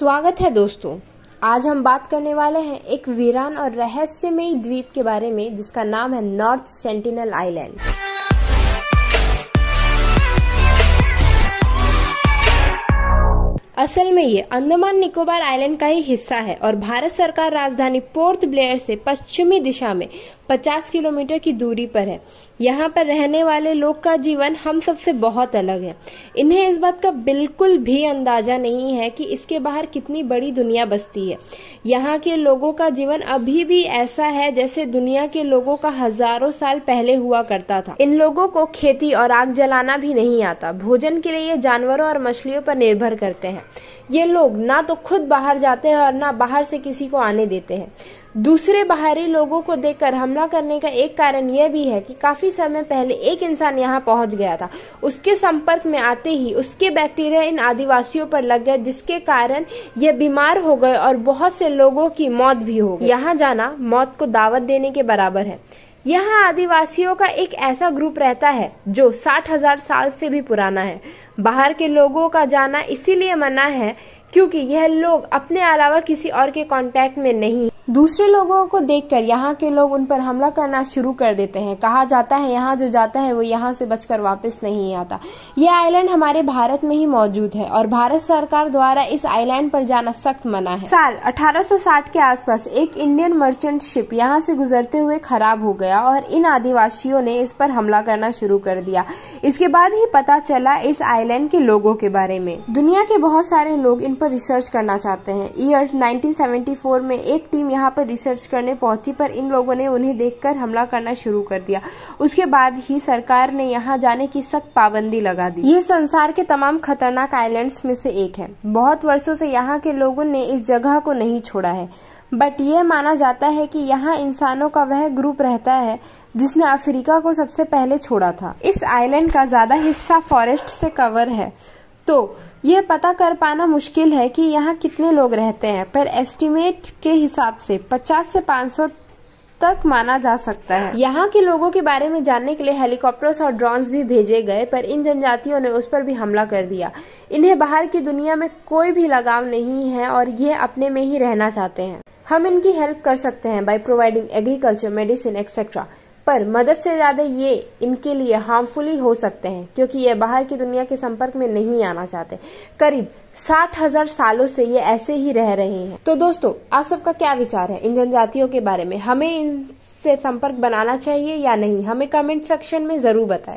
स्वागत है दोस्तों। आज हम बात करने वाले हैं एक वीरान और रहस्यमयी द्वीप के बारे में, जिसका नाम है नॉर्थ सेंटिनल आइलैंड। असल में ये अंडमान निकोबार आइलैंड का ही हिस्सा है और भारत सरकार राजधानी पोर्ट ब्लेयर से पश्चिमी दिशा में 50 किलोमीटर की दूरी पर है। यहाँ पर रहने वाले लोग का जीवन हम सबसे बहुत अलग है। इन्हें इस बात का बिल्कुल भी अंदाज़ा नहीं है कि इसके बाहर कितनी बड़ी दुनिया बसती है। यहाँ के लोगों का जीवन अभी भी ऐसा है जैसे दुनिया के लोगों का हज़ारों साल पहले हुआ करता था। इन लोगों को खेती और आग जलाना भी नहीं आता। भोजन के लिए ये जानवरों और मछलियों पर निर्भर करते हैं। ये लोग ना तो खुद बाहर जाते हैं और ना बाहर से किसी को आने देते हैं। दूसरे बाहरी लोगों को देखकर हमला करने का एक कारण यह भी है कि काफ़ी समय पहले एक इंसान यहाँ पहुँच गया था। उसके संपर्क में आते ही उसके बैक्टीरिया इन आदिवासियों पर लग गए, जिसके कारण ये बीमार हो गए और बहुत से लोगों की मौत भी हो गई। यहाँ जाना मौत को दावत देने के बराबर है। यहाँ आदिवासियों का एक ऐसा ग्रुप रहता है जो साठ हज़ार साल से भी पुराना है। बाहर के लोगों का जाना इसीलिए मना है क्योंकि यह लोग अपने अलावा किसी और के कांटेक्ट में नहीं दूसरे लोगों को देखकर यहाँ के लोग उन पर हमला करना शुरू कर देते हैं। कहा जाता है, यहाँ जो जाता है, वो यहाँ से बचकर वापस नहीं आता। ये आइलैंड हमारे भारत में ही मौजूद है और भारत सरकार द्वारा इस आइलैंड पर जाना सख्त मना है। साल 1860 के आसपास एक इंडियन मर्चेंट शिप यहाँ से गुजरते हुए खराब हो गया और इन आदिवासियों ने इस पर हमला करना शुरू कर दिया। इसके बाद ही पता चला इस आइलैंड के लोगों के बारे में। दुनिया के बहुत सारे लोग इन पर रिसर्च करना चाहते हैं। ईयर नाइनटीन में एक टीम यहाँ पर रिसर्च करने पहुँची, पर इन लोगों ने उन्हें देखकर हमला करना शुरू कर दिया। उसके बाद ही सरकार ने यहाँ जाने की सख्त पाबंदी लगा दी। ये संसार के तमाम खतरनाक आइलैंड्स में से एक है। बहुत वर्षों से यहाँ के लोगों ने इस जगह को नहीं छोड़ा है। बट ये माना जाता है कि यहाँ इंसानों का वह ग्रुप रहता है, जिसने अफ्रीका को सबसे पहले छोड़ा था। इस आइलैंड का ज़्यादा हिस्सा फॉरेस्ट से कवर है। तो यह पता कर पाना मुश्किल है कि यहाँ कितने लोग रहते हैं, पर एस्टिमेट के हिसाब से 50 से 500 तक माना जा सकता है। यहाँ के लोगों के बारे में जानने के लिए हेलीकॉप्टर्स और ड्रोन्स भी भेजे गए, पर इन जनजातियों ने उस पर भी हमला कर दिया। इन्हें बाहर की दुनिया में कोई भी लगाव नहीं है और ये अपने में ही रहना चाहते हैं। हम इनकी हेल्प कर सकते हैं by providing agriculture medicine etcetera पर मदद से ज़्यादा ये इनके लिए हार्मफुल ही सकते हैं, क्योंकि ये बाहर की दुनिया के संपर्क में नहीं आना चाहते। करीब साठ हज़ार सालों से ये ऐसे ही रह रहे हैं। तो दोस्तों, आप सबका क्या विचार है? इन जनजातियों के बारे में हमें इनसे संपर्क बनाना चाहिए या नहीं? हमें कमेंट सेक्शन में ज़रूर बताएँ।